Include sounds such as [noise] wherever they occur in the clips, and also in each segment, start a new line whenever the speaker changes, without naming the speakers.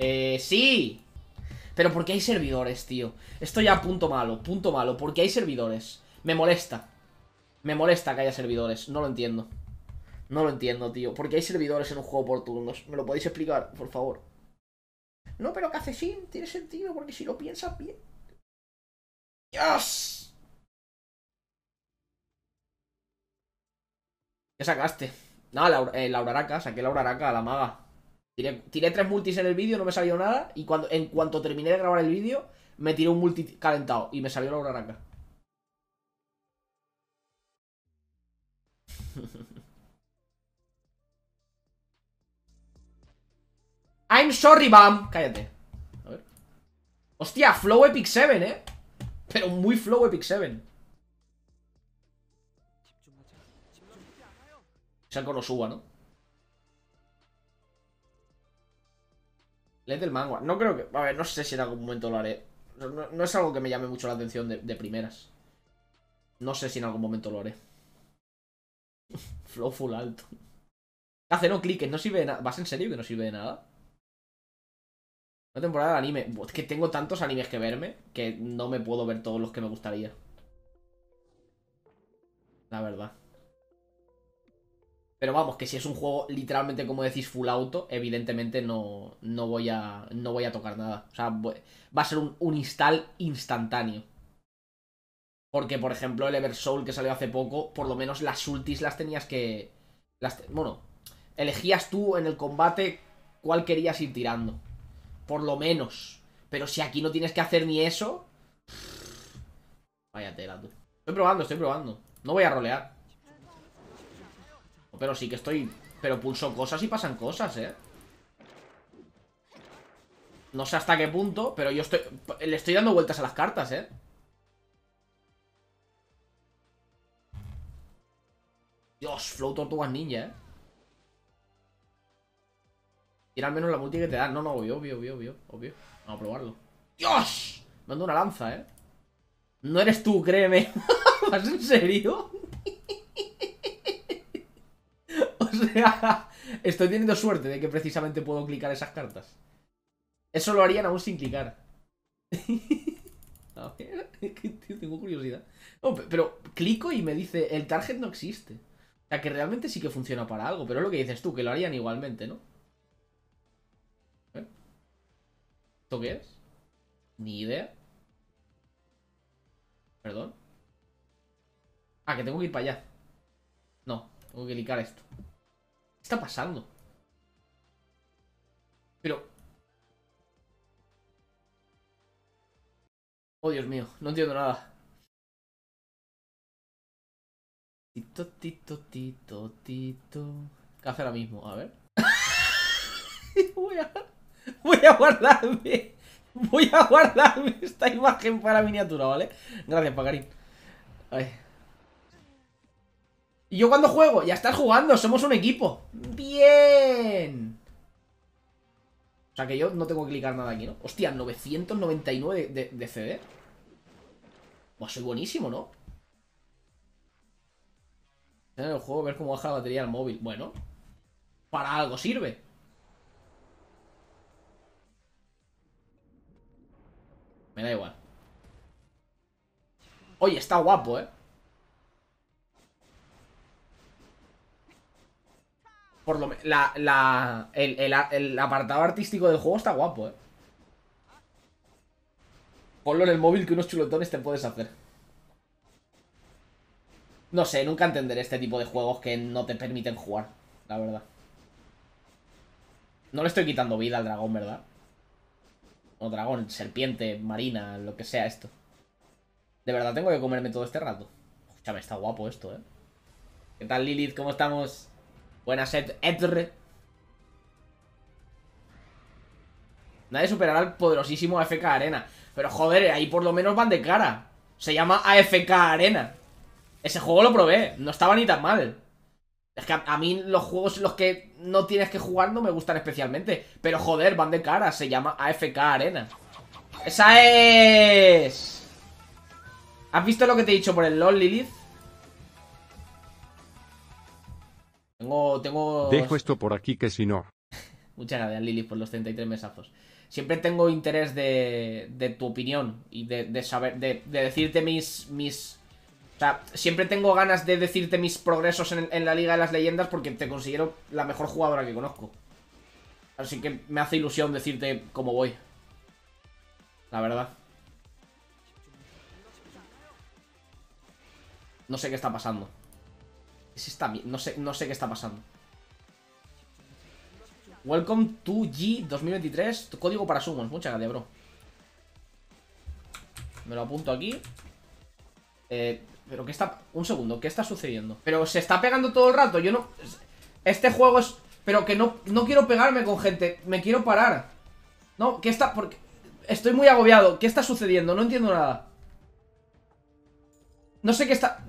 Eh, sí. Pero porque hay servidores, tío. Esto ya punto malo, punto malo. Porque hay servidores. Me molesta. Me molesta que haya servidores. No lo entiendo. No lo entiendo, tío. Porque hay servidores en un juego por turnos. ¿Me lo podéis explicar, por favor? No, pero sin tiene sentido, porque si lo piensas bien. ¡Dios! ¿Qué sacaste? No, la, eh, la Uraraka, saqué la Uraraka, la maga. Tiré, tres multis en el vídeo, no me salió nada. Y cuando, en cuanto terminé de grabar el vídeo, me tiré un multi calentado. Y me salió la Uraraka. [laughs] I'm sorry, Bam. Cállate. Hostia, Flow Epic 7, ¿eh? Pero muy Flow Epic 7. Saco no suba, ¿no? Led del manga. No creo que... A ver, no sé si en algún momento lo haré. No, es algo que me llame mucho la atención de, de primeras. No sé si en algún momento lo haré. [laughs] Flow full alto. Hace no cliques, no sirve de nada. ¿Vas en serio que no sirve de nada? Una temporada de anime. Es que tengo tantos animes que verme que no me puedo ver todos los que me gustaría. La verdad. Pero vamos, que si es un juego literalmente como decís full auto, evidentemente no, no, voy, a, no voy a tocar nada. O sea, va a ser un, un install instantáneo. Porque, por ejemplo, el Eversoul que salió hace poco, por lo menos las ultis las tenías que... Las bueno, elegías tú en el combate cuál querías ir tirando. Por lo menos. Pero si aquí no tienes que hacer ni eso... Vaya tela, tú. Estoy probando, estoy probando. No voy a rolear. Pero sí que estoy... Pero pulso cosas y pasan cosas, ¿eh? No sé hasta qué punto, pero yo estoy... Le estoy dando vueltas a las cartas, ¿eh? Dios, Flow Tortugas Ninja, ¿eh? Tira al menos la multi que te dan. No, no, obvio, obvio, obvio, obvio. Vamos a probarlo. ¡Dios! Me una lanza, ¿eh? No eres tú, créeme. [laughs] ¿Vas en serio? o [laughs] estoy teniendo suerte de que precisamente puedo clicar esas cartas. Eso lo harían aún sin clicar. [laughs] a ver, tengo curiosidad. pero clico y me dice, el target no existe. O sea, que realmente sí que funciona para algo, pero es lo que dices tú, que lo harían igualmente, ¿no? ¿Esto qué es? Ni idea. Perdón. Ah, que tengo que ir para allá. No, tengo que clicar esto. ¿Qué está pasando? Pero... Oh, Dios mío, no entiendo nada. Tito, tito, tito, tito. ¿Qué hace ahora mismo? A ver. [laughs] Voy a... Voy guardarme. Voy a guardarme esta imagen para miniatura, ¿vale? Gracias, Pacarín. Y yo cuando juego, ya estás jugando, somos un equipo. Bien. O sea que yo no tengo que clicar nada aquí, ¿no? Hostia, 999 de, de CD. Pues soy buenísimo, ¿no? En el juego ver cómo baja la batería del móvil. Bueno, para algo sirve. Me da igual. Oye, está guapo, ¿eh? Por lo la, el, apartado artístico del juego está guapo, ¿eh? Ponlo en el móvil que unos chulotones te puedes hacer. No sé, nunca entenderé este tipo de juegos que no te permiten jugar, la verdad. No le estoy quitando vida al dragón, ¿verdad? O dragón, serpiente, marina, lo que sea esto. De verdad tengo que comerme todo este rato. Escúchame, está guapo esto, ¿eh? ¿Qué tal, Lilith? ¿Cómo estamos? Buenas, Edre. Nadie superará al poderosísimo AFK Arena. Pero joder, ahí por lo menos van de cara. Se llama AFK Arena. Ese juego lo probé, no estaba ni tan mal. Es que a, mí los juegos los que no tienes que jugar no me gustan especialmente. Pero joder, van de cara. Se llama AFK Arena. ¡Esa es! ¿Has visto lo que te he dicho por el LOL, Lilith? Tengo, tengo...
Dejo esto por aquí que si no... [laughs]
Muchas gracias, Lili, por los 33 mesazos. Siempre tengo interés de, de tu opinión y de, de saber, de, de, decirte mis, mis... O sea, siempre tengo ganas de decirte mis progresos en, en la Liga de las Leyendas porque te considero la mejor jugadora que conozco. Así que me hace ilusión decirte cómo voy. La verdad. No sé qué está pasando. Es esta no sé, no sé qué está pasando. Welcome to G 2023. Tu código para summons. Muchas gracias, bro. Me lo apunto aquí. Eh, pero ¿qué está...? Un segundo, ¿qué está sucediendo? Pero se está pegando todo el rato. Yo no... Este juego es... Pero que no, no quiero pegarme con gente. Me quiero parar. No, ¿qué está...? Porque... Estoy muy agobiado. ¿Qué está sucediendo? No entiendo nada. No sé qué está...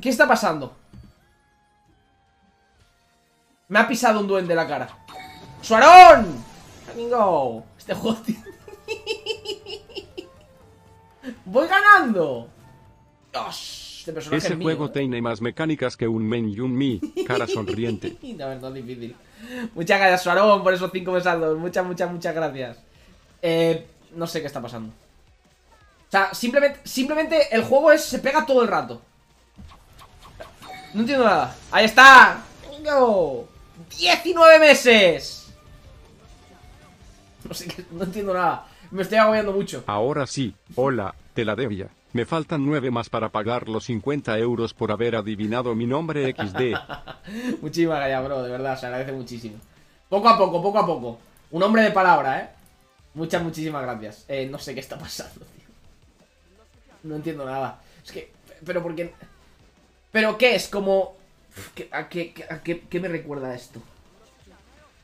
¿Qué está pasando? Me ha pisado un duende la cara. ¡Suarón! Go. Este juego... [laughs] ¡Voy ganando! ¡Dios! Este personaje
Ese
es mío,
juego
¿eh?
tiene más mecánicas que un men y un mi, cara sonriente. [laughs]
La verdad, difícil. Muchas gracias, Suarón, por esos cinco besados. Muchas, muchas, muchas gracias. Eh, no sé qué está pasando. O sea, simplemente, simplemente el juego es, se pega todo el rato. No entiendo nada. ¡Ahí está! ¡Bingo! ¡19 meses! No sé qué, no entiendo nada. Me estoy agobiando mucho.
Ahora sí, hola, te la debía. Me faltan nueve más para pagar los 50 euros por haber adivinado mi nombre XD. [laughs]
Muchísimas gracias, bro, de verdad, se agradece muchísimo. Poco a poco, poco a poco. Un hombre de palabra, ¿eh? Muchas, muchísimas gracias. Eh, no sé qué está pasando, tío. No entiendo nada. Es que, pero porque... ¿Pero qué es? Como... ¿A qué, a me recuerda esto?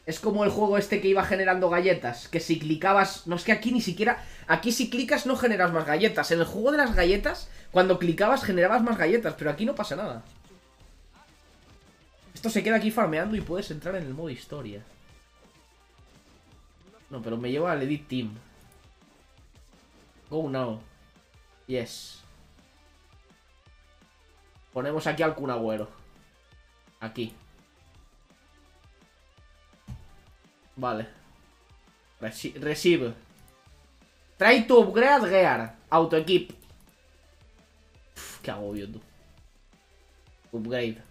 Es como el juego este que iba generando galletas. Que si clicabas... No, es que aquí ni siquiera... Aquí si clicas no generas más galletas. En el juego de las galletas, cuando clicabas generabas más galletas. Pero aquí no pasa nada. Esto se queda aquí farmeando y puedes entrar en el modo historia. No, pero me lleva al Edit Team. Go now. Yes. Ponemos aquí al Kun Agüero. Aquí. Vale. Reci receive. Try to upgrade gear. Auto equip. Qué agobio, tú. Upgrade.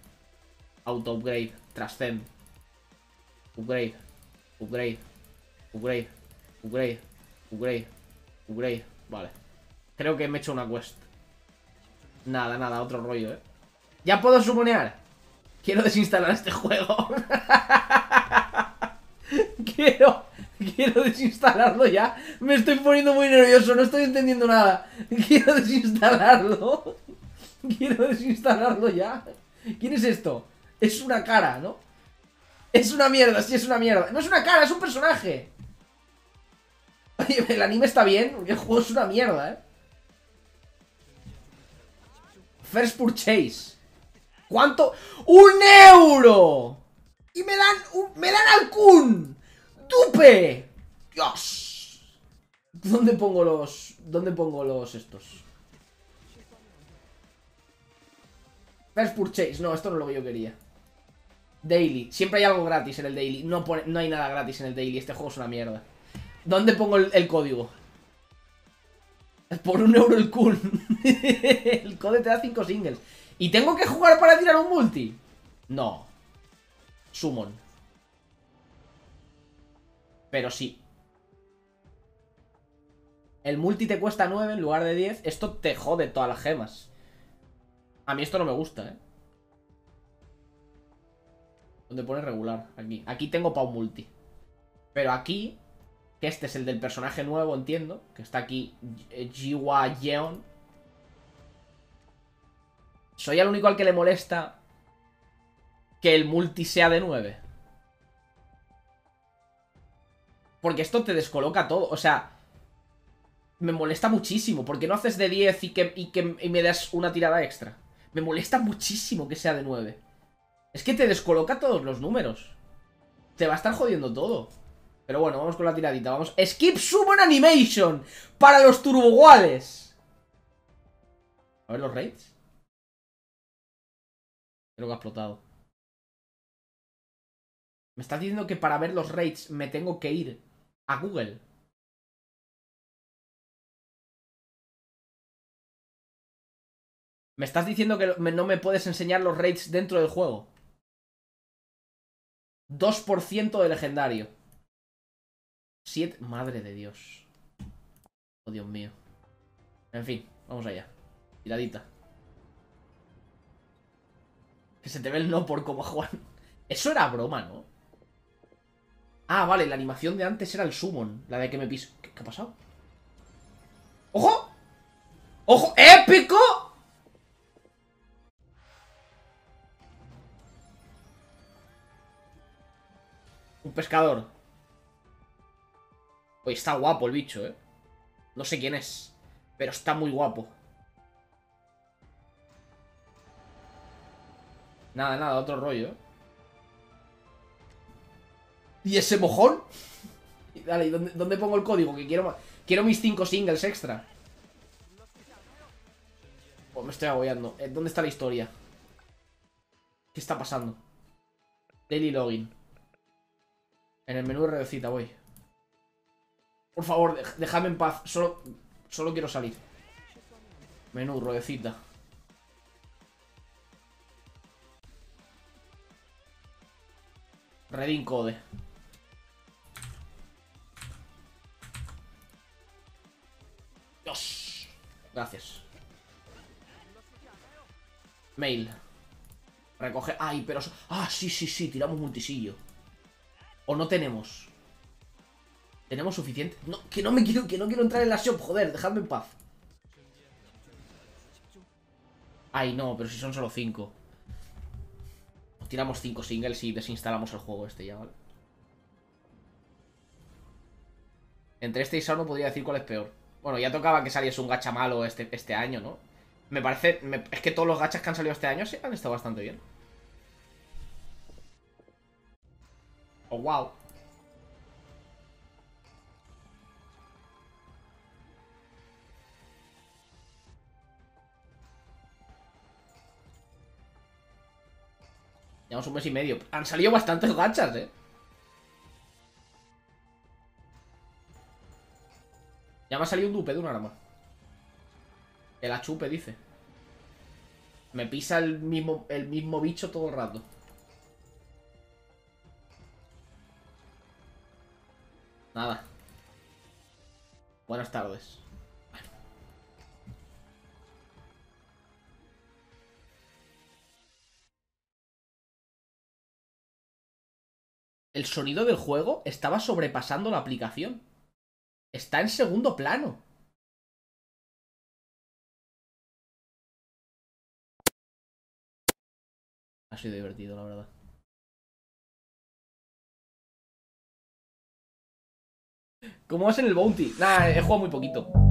Auto upgrade. Transcend. Upgrade. Upgrade. Upgrade. Upgrade. Upgrade. Upgrade. Vale. Creo que me he hecho una quest. Nada, nada, otro rollo, eh. ¿Ya puedo sumonear? Quiero desinstalar este juego. [laughs] quiero, quiero desinstalarlo ya. Me estoy poniendo muy nervioso, no estoy entendiendo nada. Quiero desinstalarlo. [laughs] Quiero desinstalarlo ya. ¿Quién es esto? Es una cara, ¿no? Es una mierda, sí es una mierda. No es una cara, es un personaje. Oye, [laughs] el anime está bien, el juego es una mierda, ¿eh? First Purchase. ¿Cuánto? ¡Un euro! Y me dan, un- me dan al Kun. ¡Tupe! ¡Dios! ¿Dónde pongo los, dónde pongo los estos? First Purchase. No, esto no es lo que yo quería. Daily. Siempre hay algo gratis en el Daily. No, hay nada gratis en el Daily. Este juego es una mierda. ¿Dónde pongo el, código? Por un euro el Kun. [laughs] el código te da 5 singles. ¿Y tengo que jugar para tirar un multi? No. Summon. Pero sí. El multi te cuesta 9 en lugar de 10. Esto te jode todas las gemas. A mí esto no me gusta, ¿eh? Donde pone regular. Aquí. Aquí tengo pa' un multi. Pero aquí, que este es el del personaje nuevo, entiendo. Que está aquí, eh, Jiwa Yeon. Soy el único al que le molesta que el multi sea de 9. Porque esto te descoloca todo. O sea, me molesta muchísimo. Porque no haces de 10 y que, y que y me das una tirada extra. Me molesta muchísimo que sea de 9. Es que te descoloca todos los números. Te va a estar jodiendo todo. Pero bueno, vamos con la tiradita. Vamos. Skip Summon Animation. Para los turboguales. A ver los raids. Creo que ha explotado. Me estás diciendo que para ver los raids me tengo que ir a Google. Me estás diciendo que no me puedes enseñar los raids dentro del juego. 2% de legendario. 7. Madre de Dios. Oh, Dios mío. En fin, vamos allá. Tiradita. Que se te ve el no por como Juan. Eso era broma, ¿no? Ah, vale, la animación de antes era el summon. La de que me piso. ¿Qué, qué ha pasado? ¡Ojo! ¡Ojo! ¡Épico! Un pescador. Oye, está guapo el bicho, ¿eh? No sé quién es. Pero está muy guapo. Nada, nada, otro rollo. ¿Y ese mojón? Dale, ¿dónde, ¿dónde, pongo el código? Que quiero, quiero mis 5 singles extra. Oh, me estoy agobiando. Eh, ¿Dónde está la historia? ¿Qué está pasando? Daily login. En el menú de redecita voy. Por favor, déjame en paz. Solo, solo quiero salir. Menú, ruedecita. Reading code. Dios. Gracias. Mail. Recoge. Ay, pero. Ah, sí, sí, sí. Tiramos multisillo. O no tenemos. Tenemos suficiente. No, que no me quiero, que no quiero entrar en la shop, joder, dejadme en paz. Ay, no, pero si son solo 5. Tiramos 5 singles y desinstalamos el juego este ya, ¿vale? Entre este y Sauno podría decir cuál es peor. Bueno, ya tocaba que saliese un gacha malo este, este año, ¿no? Me parece... es que todos los gachas que han salido este año sí han estado bastante bien. Oh, wow. Llevamos un mes y medio. Han salido bastantes gachas, eh. Ya me ha salido un dupe de un arma. El achupe, dice. Me pisa el mismo, el mismo bicho todo el rato. Nada. Buenas tardes. El sonido del juego estaba sobrepasando la aplicación. Está en segundo plano. Ha sido divertido, la verdad. ¿Cómo vas en el Bounty? Nah, he jugado muy poquito.